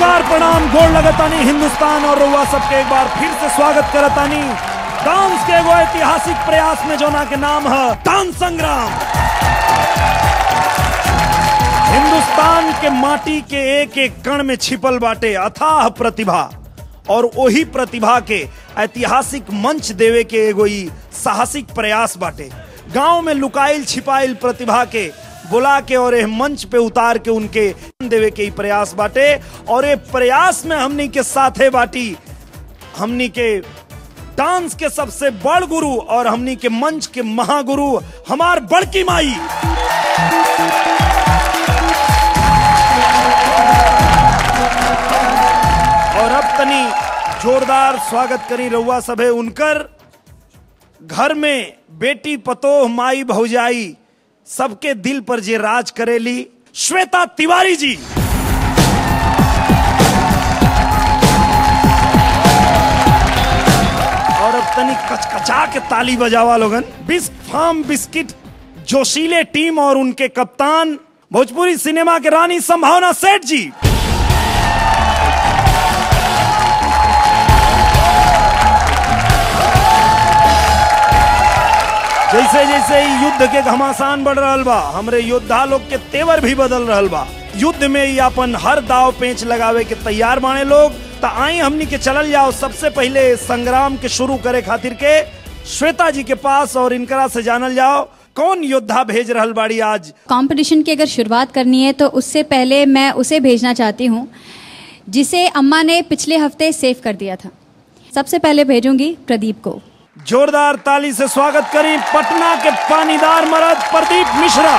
नमस्कार प्रणाम गोड़ लगतानी हिंदुस्तान और रउआ सबके एक बार फिर से स्वागत करतानी डांस के एगो ऐतिहासिक प्रयास में जोना के नाम है, डांस संग्राम। हिंदुस्तान के माटी के एक एक कण में छिपल बाटे अथाह प्रतिभा, और वही प्रतिभा के ऐतिहासिक मंच देवे के एगो साहसिक प्रयास बाटे। गाँव में लुकाइल छिपाइल प्रतिभा के बुला के और मंच पे उतार के उनके देवे के प्रयास बाटे। और ये प्रयास में हमनी के साथे बाटी। हमनी के डांस के सबसे बड़ गुरु और हमनी के मंच के महागुरु हमार बड़की माई। और अब तनी जोरदार स्वागत करी रउआ सभे उनकर। घर में बेटी पतोह माई भौजाई। सबके दिल पर जे राज करेली, श्वेता तिवारी जी। और अब तनी कचकचा के ताली बजावा लोगन। बिस्क फार्म बिस्किट, जोशीले टीम और उनके कप्तान, भोजपुरी सिनेमा के रानी संभावना सेठ जी। जैसे जैसे ई युद्ध के घमासान बढ़ रहा बा, हमरे योद्धा लोग के तेवर भी बदल रहा बा। युद्ध में ई अपन हर दाव पेंच लगावे के तैयार बाणे लोग, त आई हमनी के चलल जाओ सबसे पहले संग्राम के शुरू करे खातिर के श्वेता जी के पास और इनकरा से जानल जाओ, कौन योद्धा भेज रहा बाड़ी आज। कंपटीशन की अगर शुरुआत करनी है तो उससे पहले मैं उसे भेजना चाहती हूँ, जिसे अम्मा ने पिछले हफ़्ते सेव कर दिया था। सबसे पहले भेजूँगी प्रदीप को। जोरदार ताली से स्वागत करी पटना के पानीदार मर्द प्रदीप मिश्रा।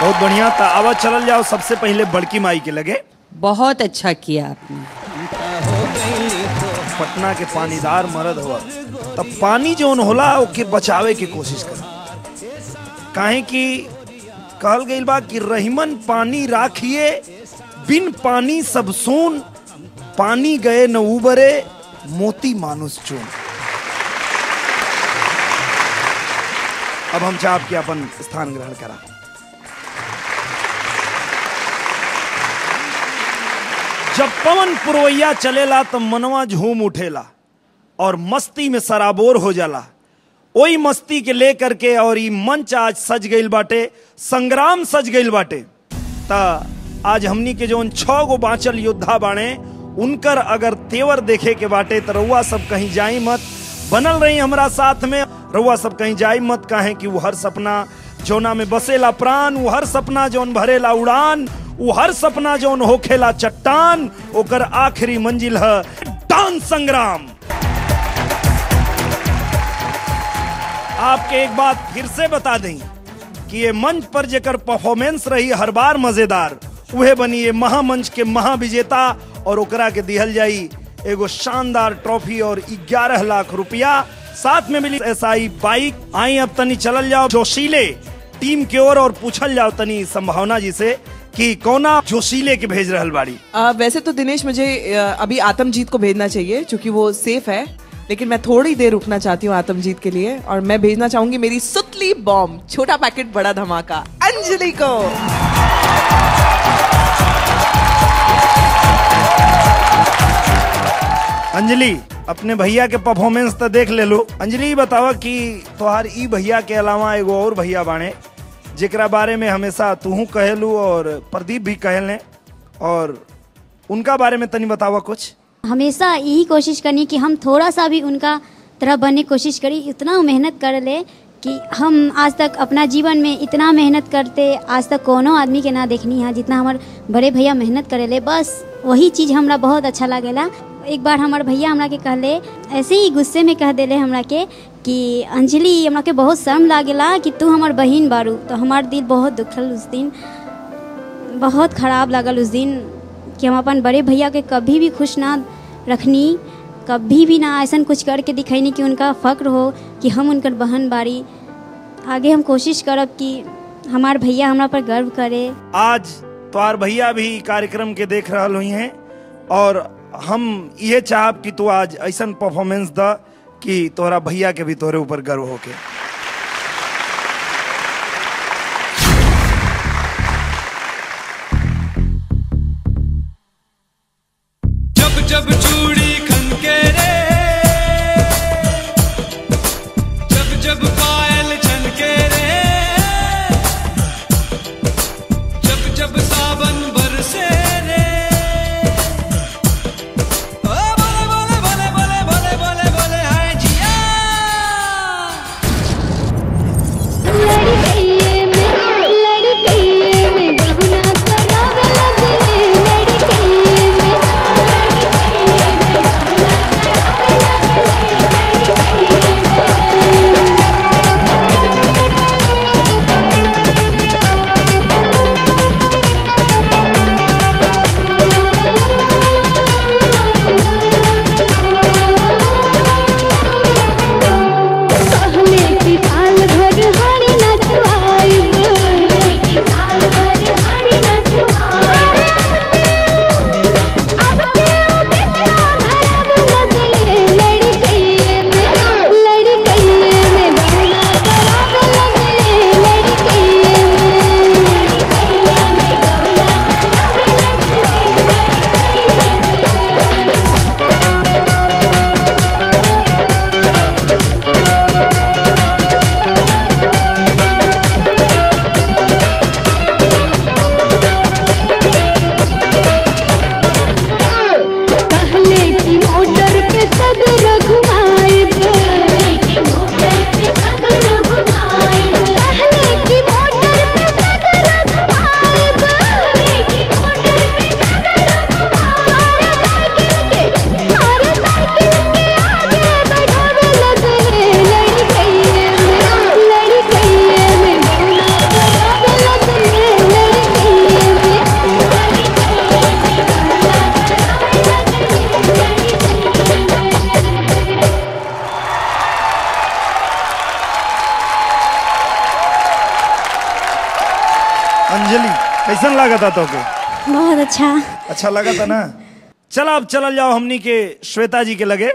बहुत बढ़िया था। आवाज़ चलल जाओ सबसे पहले बड़की माई के लगे। बहुत अच्छा किया आपने। पटना के पानीदार मर्द हुआ। तब पानी जौन होला ओके बचावे की कोशिश कर। काहे कि कहल गई बा कि रहीमन पानी राखिए बिन पानी सब सोन पानी गए न उबरे, मोती मानुस चून अब हम चाह के अपन स्थान ग्रहण करा। जब पवन पुरवैया चलेला तो मनवा झूम उठेला और मस्ती में सराबोर हो जाला। वही मस्ती के लेकर के और ई मंच आज सज गई बाटे, संग्राम सज गईल बाटे। ता आज हमनी के जोन छह गो बांचल योद्धा बाणे उनकर अगर तेवर देखे के बाटे तो रउआ सब कहीं जाई मत। बनल रही हमरा साथ में, रउआ सब कहीं जाई मत। काहे कि वो हर सपना जोना में बसेला प्राण वो हर सपना जोन भरेला उड़ान वो हर सपना जोन होखेला चट्टान, ओकर आखिरी मंजिल है डांस संग्राम। आपके एक बात फिर से बता दें कि ये मंच पर जेकर परफॉर्मेंस रही हर बार मज़ेदार वह बनी ये महामंच के महाविजेता और ओकरा के दिहल जाई एगो शानदार ट्रॉफी और 11 लाख रुपया। साथ में मिली एसआई बाइक। आई अब तनी चलल जाओ जोशीले। टीम की ओर और पूछल जाओ तनी संभावना जी से कि कौना जोशीले के भेज रहल बाड़ी। आ, वैसे तो दिनेश मुझे अभी आतमजीत को भेजना चाहिए क्योंकि वो सेफ़ है। लेकिन मैं थोड़ी देर रुकना चाहती हूँ आतमजीत के लिए और मैं भेजना चाहूँगी मेरी सुतली बॉम्ब छोटा पैकेट बड़ा धमाका अंजलि को। अंजलि, अपने भैया के परफॉर्मेंस तो देख ले लो। अंजलि बतावा कि तोहार ई भैया के अलावा एगो और भैया बाणे जरा बारे में हमेशा तुहू कहेलू और प्रदीप भी कहले और उनका बारे में तनी बतावा कुछ। हमेशा यही कोशिश करनी कि हम थोड़ा सा भी उनका तरह बनने कोशिश करी। इतना मेहनत कर ले कि हम आज तक अपना जीवन में इतना मेहनत करते, आज तक कोनो आदमी के ना देखनी। है, जितना हमारे बड़े भैया मेहनत करेले बस वही चीज़ हमरा बहुत अच्छा लागेला। एक बार हमार भैया हमरा के कहले, ऐसे ही गुस्से में कह दिले हमरा के कि अंजलि हमरा के बहुत शर्म लागेला कि तू हमार बहन बारू। तो हमार दिल बहुत दुखल उस दिन। बहुत खराब लागल उस दिन कि हम अपन बड़े भैया के कभी भी खुश ना रखनी, कभी भी ना ऐसा कुछ करके दिखैनी कि उनका फक्र हो कि हम उनकर बहन बारी। आगे हम कोशिश करब कि हमार भैया हमरा पर गर्व करे। आज तोहार भैया भी कार्यक्रम के देख रहा हुई हैं और हम ये चाहब कि तू आज ऐसा परफॉर्मेंस द कि तोहरा भैया के भी तोहरे ऊपर गर्व होके। था तो के? बहुत अच्छा। अच्छा लगा था ना? चल अब चल जाओ हमनी के श्वेता जी के लगे।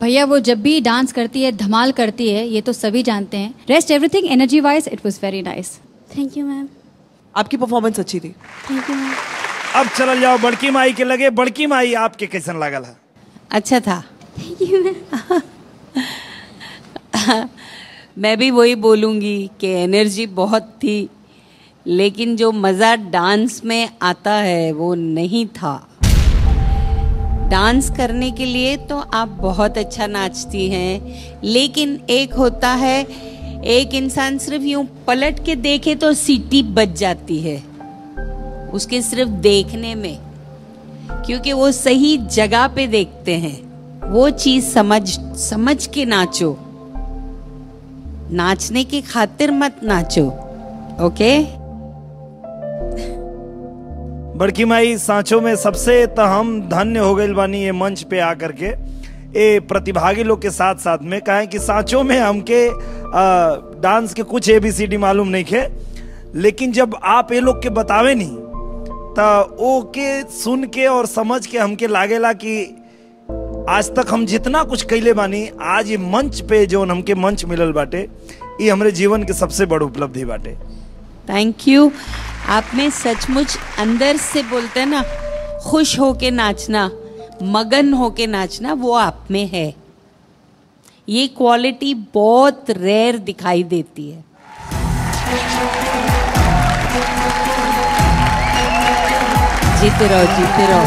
भैया वो जब भी डांस करती है धमाल करती है ये तो सभी जानते हैं। Rest everything energy wise it was very nice thank you ma'am आपकी परफॉर्मेंस अच्छी थी। थैंक यू मैम अब चल जाओ बड़की माई के लगे। बड़की माई आपके कैसन लागल है? अच्छा था। थैंक यू मैम मैं भी वही बोलूँगी कि एनर्जी बहुत थी। लेकिन जो मज़ा डांस में आता है, वो नहीं था। डांस करने के लिए तो आप बहुत अच्छा नाचती हैं, लेकिन एक होता है, एक इंसान सिर्फ़ यूँ पलट के देखे तो सीटी बज जाती है, उसके सिर्फ़ देखने में, क्योंकि वो सही जगह पे देखते हैं। वो चीज़ समझ समझ के नाचो। नाचने की खातिर मत नाचो, ओके? बड़की माई, सांचों में सबसे तो हम धन्य हो गए बानी ये मंच पे आकर के। ए, प्रतिभागी लोग के साथ साथ में कहे कि सांचों में हमके डांस के कुछ ए बी सी डी मालूम नहीं थे लेकिन जब आप ये लोग के बतावे नहीं तो ओ के सुन के और समझ के हमके लागेला कि आज तक हम जितना कुछ कैले बानी, आज ये मंच पे जो हमके मंच मिलल बाटे ये हमरे जीवन के सबसे बड़ उपलब्धि बाटे। थैंक यू आप में सचमुच अंदर से बोलते ना, खुश होके नाचना, मगन होके नाचना, वो आप में है। ये क्वालिटी बहुत रेयर दिखाई देती है। जीते रहो जीते रहो।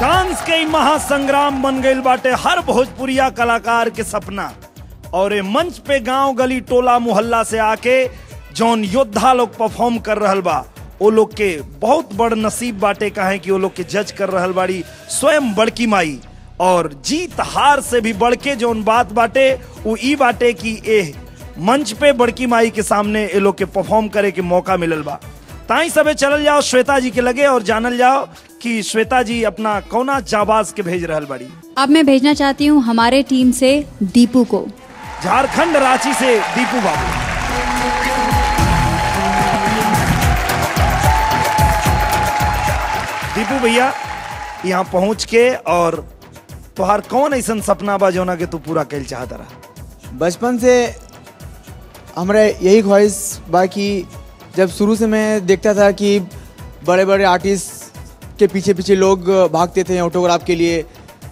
डांस के महासंग्राम बन गईल बाटे हर भोजपुरिया कलाकार के सपना। और ये मंच पे गाँव गली टोला मोहल्ला से आके जौन योद्धा लोग परफॉर्म कर रहल बा वो लोग के बहुत बड़ नसीब बाटे काहे कि वो लोग के जज कर रहल बाड़ी स्वयं बड़की माई। और जीत हार से भी बढ़ के जौन बात बाटे वो ई बाटे कि ए मंच पे बड़की माई के सामने ये लोग के परफॉर्म करे के मौका मिलल बा। ताई सबे चलल जाओ, श्वेता जी के लगे और जानल जाओ कि श्वेता जी अपना कौना जाबाज के भेज रहल बड़ी। अब मैं भेजना चाहती हूँ हमारे टीम से दीपू को। झारखंड रांची से दीपू बाबू। दीपू भैया, यहाँ पहुँच के और तोहार कौन ऐसा सपना बा जोना के तू पूरा कैल चाहता रहा? बचपन से हमारा यही ख्वाहिश बा कि जब शुरू से मैं देखता था कि बड़े बड़े आर्टिस्ट के पीछे पीछे लोग भागते थे ऑटोग्राफ के लिए,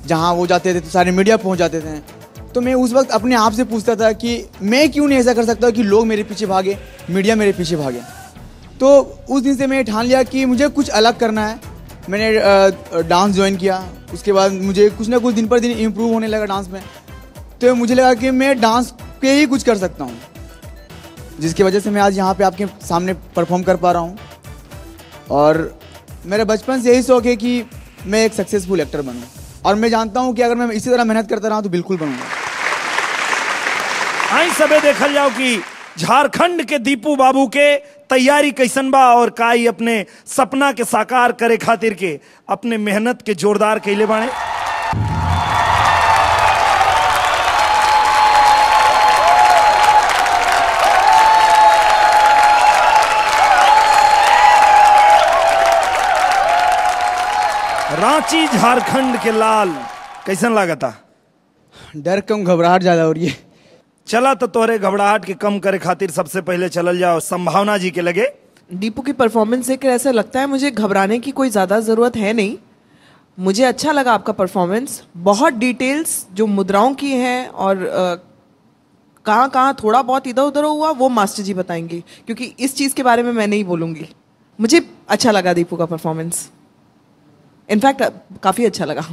जहाँ वो जाते थे तो सारे मीडिया पहुँच जाते थे। तो मैं उस वक्त अपने आप से पूछता था कि मैं क्यों नहीं ऐसा कर सकता कि लोग मेरे पीछे भागे मीडिया मेरे पीछे भागे? तो उस दिन से मैं ठान लिया कि मुझे कुछ अलग करना है। मैंने डांस ज्वाइन किया। उसके बाद मुझे कुछ ना कुछ दिन पर दिन इम्प्रूव होने लगा डांस में। तो मुझे लगा कि मैं डांस पे ही कुछ कर सकता हूँ। जिसकी वजह से मैं आज यहाँ पे आपके सामने परफॉर्म कर पा रहा हूँ। और मेरे बचपन से यही शौक है कि मैं एक सक्सेसफुल एक्टर बनूँ। और मैं जानता हूँ कि अगर मैं इसी तरह मेहनत करता रहा तो बिल्कुल बनूँगा। आई सबे देखल जाओ कि झारखंड के दीपू बाबू के तैयारी कैसन बा और काई अपने सपना के साकार करे खातिर के अपने मेहनत के जोरदार कैले बाड़े। रांची झारखंड के लाल कैसन लागता? डर कम घबराहट ज़्यादा हो रही है। चला तो तोहरे घबराहट के कम करे खातिर सबसे पहले चलल जाओ। संभावना जी के लगे। दीपू की परफॉर्मेंस देख कर ऐसा लगता है मुझे घबराने की कोई ज़्यादा ज़रूरत है नहीं। मुझे अच्छा लगा आपका परफॉर्मेंस बहुत डिटेल्स जो मुद्राओं की हैं और कहाँ कहाँ थोड़ा बहुत इधर उधर हुआ वो मास्टर जी बताएँगे क्योंकि इस चीज़ के बारे में मैं नहीं बोलूँगी। मुझे अच्छा लगा दीपू का परफॉर्मेंस इनफैक्ट काफ़ी अच्छा लगा।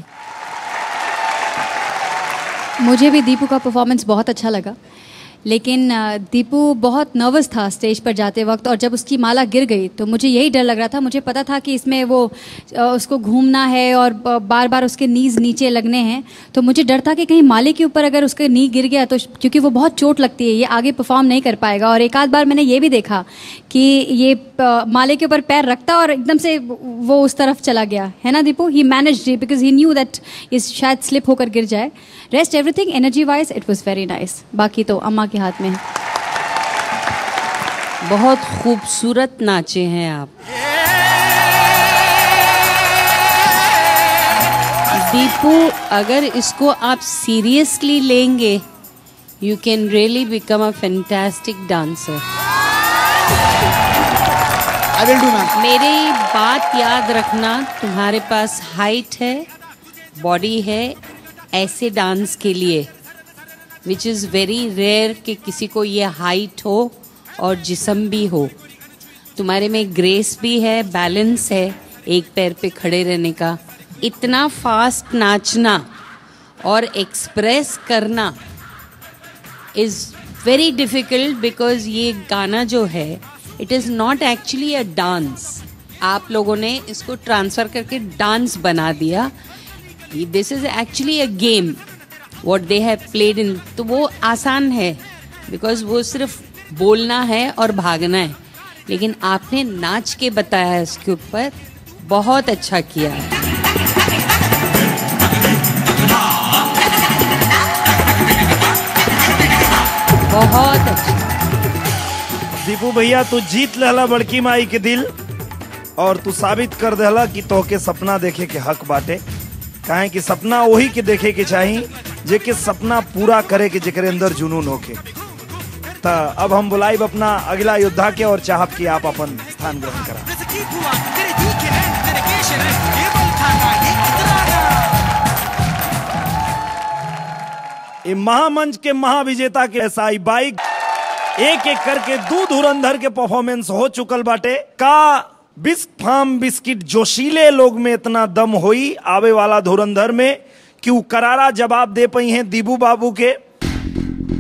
मुझे भी दीपू का परफॉर्मेंस बहुत अच्छा लगा। लेकिन दीपू बहुत नर्वस था स्टेज पर जाते वक्त और जब उसकी माला गिर गई तो मुझे यही डर लग रहा था। मुझे पता था कि इसमें वो उसको घूमना है और बार बार उसके नीज नीचे लगने हैं। तो मुझे डर था कि कहीं माले के ऊपर अगर उसका नी गिर गया तो क्योंकि वो बहुत चोट लगती है, ये आगे परफॉर्म नहीं कर पाएगा। और एक आध बार मैंने ये भी देखा कि ये माले के ऊपर पैर रखता और एकदम से वो उस तरफ़ चला गया। है ना Deepu? He manage because he knew that ये शायद स्लिप होकर गिर जाए। Rest everything energy wise it was very nice बाकी तो अम्मा के हाथ में है। बहुत खूबसूरत नाचे हैं आप। दीपू अगर इसको आप सीरियसली लेंगे you can really become a fantastic dancer मेरी बात याद रखना तुम्हारे पास हाइट है बॉडी है ऐसे डांस के लिए। विच इज़ वेरी रेयर कि किसी को ये हाइट हो और जिसम भी हो। तुम्हारे में ग्रेस भी है बैलेंस है एक पैर पे खड़े रहने का। इतना फास्ट नाचना और एक्सप्रेस करना इज़ वेरी डिफ़िकल्ट बिकॉज़ ये गाना जो है it is not actually a dance आप लोगों ने इसको ट्रांसफ़र करके डांस बना दिया। This is actually a game what they have played in तो वो आसान है बिकॉज़ वो सिर्फ़ बोलना है और भागना है। लेकिन आपने नाच के बताया है उसके ऊपर, बहुत अच्छा किया है। बहुत अच्छा। दीपू भैया, तू जीत लहला बड़की माई के दिल, और तू साबित कर देला कि तोहके सपना देखे के हक बाटे। काहे कि सपना वही के देखे के चाही जेके सपना पूरा करे के जेकरे अंदर जुनून होके। त अब हम बुलाइब अपना अगला योद्धा के और चाहब कि आप अपन स्थान ग्रहण करा। महामंच के महाविजेता के एसआई बाइक एक एक करके दू धुरंधर के परफॉर्मेंस हो चुकल बाटे। का बिस्क फार्म बिस्किट जोशीले लोग में इतना दम होई, आवे वाला धुरंधर में कि वो करारा जवाब दे पई हैं दीबू बाबू के?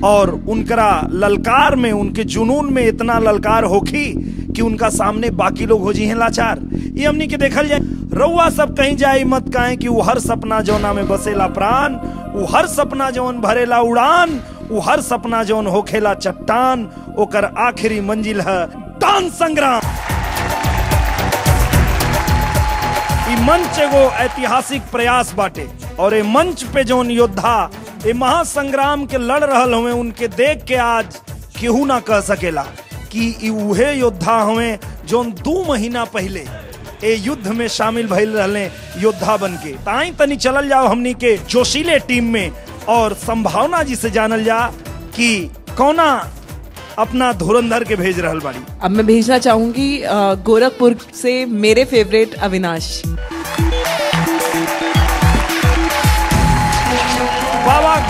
और उनकरा ललकार में, उनके जुनून में इतना ललकार होखी कि उनका सामने बाकी लोग हो जी हैं लाचार। ये हमनी के देखल जाए, रउआ सब कहीं जाए मत काहे कि वो हर सपना जौना में बसेला प्राण वो हर सपना जौन भरेला उड़ान वो हर सपना जौन होखेला चट्टान, ओकर आखिरी मंजिल है डांस संग्राम। मंच एगो ऐतिहासिक प्रयास बाटे। और ये मंच पे जौन योद्धा ये महासंग्राम के लड़ रहल हुए उनके देख के आज केहू ना कह सकेला कि उहे योद्धा हुए जौन दू महीना पहले ए युद्ध में शामिल भइल रहले योद्धा बन के ताई तनी चलल जाओ हमनी के जोशीले टीम में और संभावना जी से जानल जा कि कौना अपना धुरंधर के भेज रहल बाड़ी। अब मैं भेजना चाहूँगी गोरखपुर से मेरे फेवरेट अविनाश।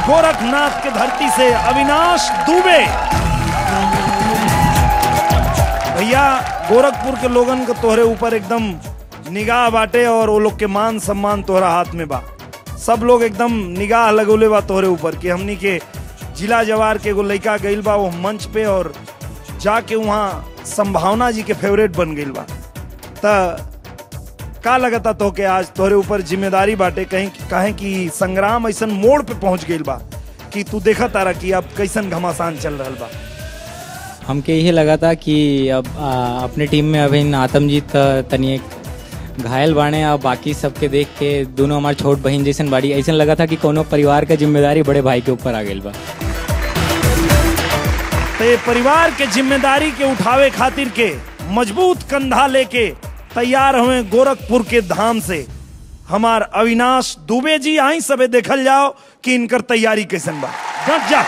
गोरखनाथ के धरती से अविनाश दुबे। भैया, गोरखपुर के लोगन के तोहरे ऊपर एकदम निगाह बाटे और वो लोग के मान सम्मान तोहरा हाथ में बा। सब लोग एकदम निगाह लगोले बा तोहरे ऊपर कि हमनी के जिला जवार के एगो लड़का गइल बा, वो मंच पे और जाके वहाँ संभावना जी के फेवरेट बन गई बा। त का लगता तो के आज तोहरे ऊपर ज़िम्मेदारी बाटे कहीं काहे कि संग्राम ऐसन मोड़ पे पहुँच गइल बा कि तू देखा तारा कि अब कैसन घमासान चल रहल बा। हमके यही लगा था कि अब आ, अपने टीम में अभी आतमजीत त- तनी एक घायल बाणे और बाकी सबके देख के दोनों हमारे छोट बहन जैसन बाड़ी। ऐसा लगा था कि कोनो परिवार का ज़िम्मेदारी बड़े भाई के ऊपर आ गई बा। तो परिवार के ज़िम्मेदारी के उठावे खातिर के मज़बूत कंधा लेके तैयार हुए गोरखपुर के धाम से। हमार अविनाश दुबे जी, आई सबे देखल जाओ कि इनकर तैयारी कैसन बा। जा।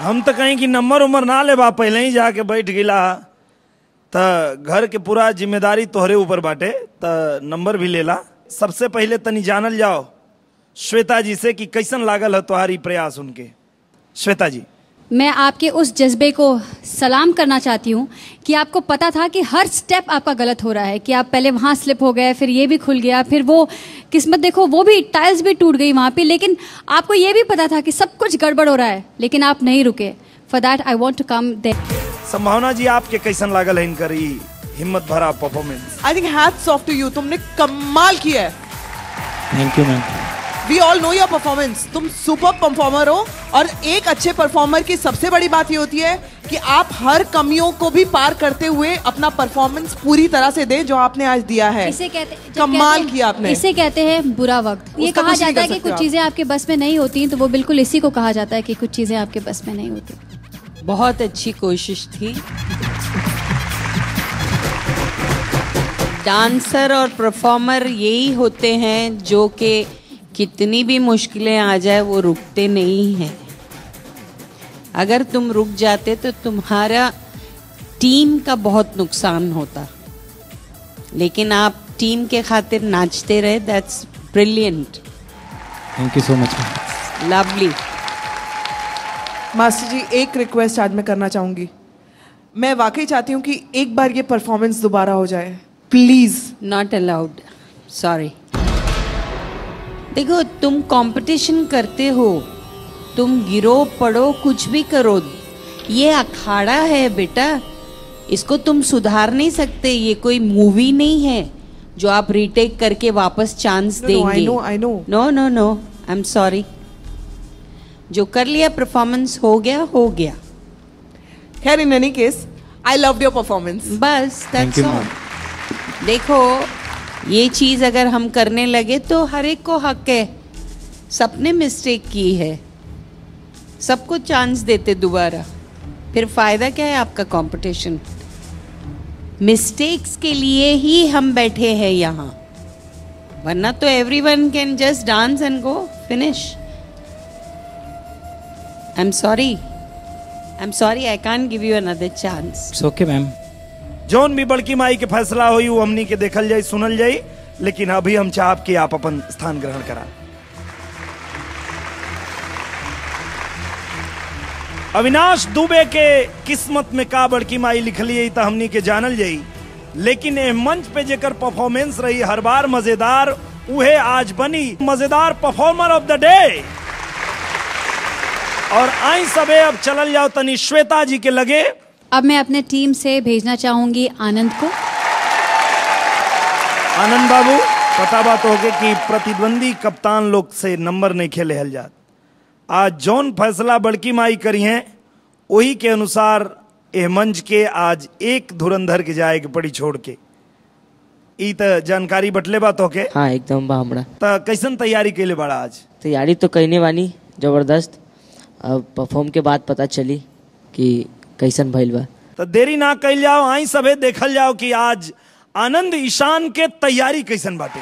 हम तो कहीं कि नंबर उम्र ना ले पहले ही जाके बैठ गिला त घर के पूरा ज़िम्मेदारी तोहरे ऊपर बाटे। त नंबर भी लेला। सबसे पहले तनी जानल जाओ श्वेता जी से कि कैसन लागल है तुम्हारी प्रयास उनके। श्वेता जी। मैं आपके उस जज्बे को सलाम करना चाहती हूँ कि आपको पता था कि हर स्टेप आपका गलत हो रहा है, कि आप पहले वहाँ स्लिप हो गए, फिर ये भी खुल गया, फिर वो किस्मत देखो, वो भी टाइल्स भी टूट गई वहाँ पे, लेकिन आपको ये भी पता था कि सब कुछ गड़बड़ हो रहा है, लेकिन आप नहीं रुके। For that I want to come the Sambhavna ji आपके कैसन लागल है इनकर हिम्मत भरा performance I think hats off to you तुमने कमाल किया है। Thank you ma'am we all know your performance तुम सुपर परफॉर्मर हो और एक अच्छे परफॉर्मर की सबसे बड़ी बात ये होती है कि आप हर कमियों को भी पार करते हुए अपना परफॉर्मेंस पूरी तरह से दें जो आपने आज दिया है। इसे कहते कमाल किया आपने। इसे कहते हैं बुरा वक्त। ये कहा जाता है कि कुछ चीज़ें आपके बस में नहीं होती तो वो बिल्कुल इसी को कहा जाता है कि कुछ चीज़ें आपके बस में नहीं होती। बहुत अच्छी कोशिश थी। डांसर और परफॉर्मर यही होते हैं जो कि कितनी भी मुश्किलें आ जाए वो रुकते नहीं हैं। अगर तुम रुक जाते तो तुम्हारा टीम का बहुत नुकसान होता। लेकिन आप टीम के खातिर नाचते रहे that's brilliant thank you so much lovely master ji एक रिक्वेस्ट आज मैं करना चाहूँगी। मैं वाकई चाहती हूँ कि एक बार ये परफॉर्मेंस दोबारा हो जाए। प्लीज़ नॉट अलाउड सॉरी देखो तुम कंपटीशन करते हो। तुम गिरो पड़ो कुछ भी करो। ये अखाड़ा है बेटा। इसको तुम सुधार नहीं सकते। ये कोई मूवी नहीं है जो आप रीटेक करके वापस चांस No, देंगे। No no no I am sorry जो कर लिया परफॉर्मेंस हो गया हो गया। खैर in any case I love your performance बस Thank दैट्स ऑल देखो ये चीज़ अगर हम करने लगे तो हर एक को हक है। सबने मिस्टेक की है। सबको चांस देते दोबारा। फिर फ़ायदा क्या है आपका कंपटीशन मिस्टेक्स के लिए ही हम बैठे हैं यहाँ। वरना तो everyone can just dance and go finish I am sorry I am sorry I can give you another chance it's okay ma'am जौन भी बड़की माई के फैसला हुई वो हमनी के देखल जाई सुनल जाई लेकिन अभी हम चाहब कि आप अपन स्थान ग्रहण करा। अविनाश दुबे के किस्मत में का बड़की माई लिखली तो हमनी के जानल जाई। लेकिन ए मंच पे जेकर परफॉर्मेंस रही हर बार मज़ेदार उहे आज बनी मज़ेदार परफॉर्मर ऑफ़ द डे और आई सबे अब चलल जाओ तनी श्वेता जी के लगे। अब मैं अपने टीम से भेजना चाहूँगी आनंद को। आनंद बाबू पता बात हो गई कि प्रतिद्वंदी कप्तान लोग से नंबर नहीं खेले हल जात। आज जौन फैसला बड़की माई करी है वही के अनुसार एह मंच के आज एक धुरंधर के जाए के पड़ी छोड़ के। ई त जानकारी बटले बात होके? हाँ एकदम बा हमरा त कैसन तैयारी केले बड़ा आज? तैयारी तो कहने बानी ज़बरदस्त। अब परफॉर्म के बाद पता चली कि कैसन भैल बा। तो देरी ना कल जाओ, आई सभी देखल जाओ कि आज आनंद ईशान के तैयारी कैसन बाटे।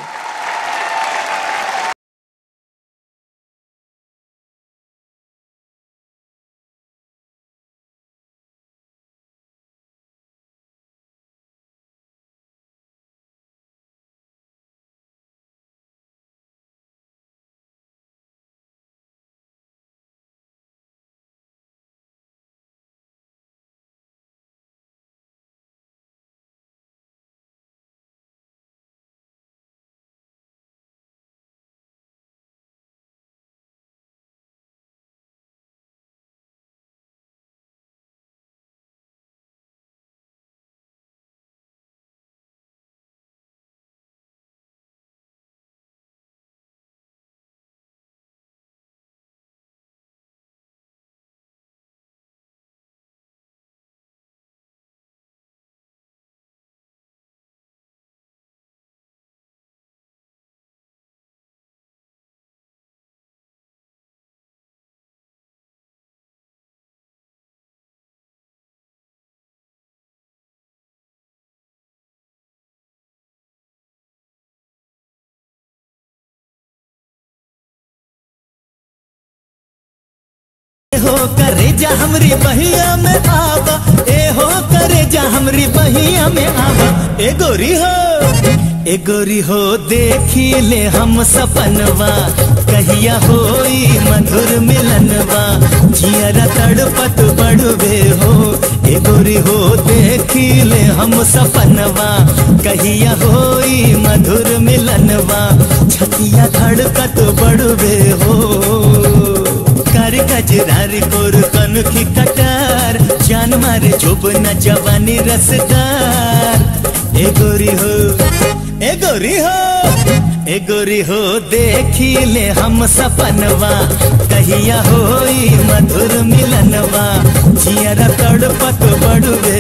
हो करे जा हमरी बहिया में आवा। ए हो करे जा हमरी बहिया में आवा। ए गोरी हो, ए गोरी हो, देखी ले हम सपनवा। कहिया होई मधुर मिलनवा। जियरा तड़पत बड़वे हो, ए गोरी हो, देखी ले हम सपनवा। कहिया होई मधुर मिलनवा। छतिया धड़कत बड़वे हो। कर गजरार गोर कनखी कटार, जान मारे जोब न जवानी रसदार। ए गोरी हो, ए गोरी हो, ए गोरी हो देखी ले हम सपनवा। कहिया होई मधुर मिलनवा, जियरा तड़पत बड़वे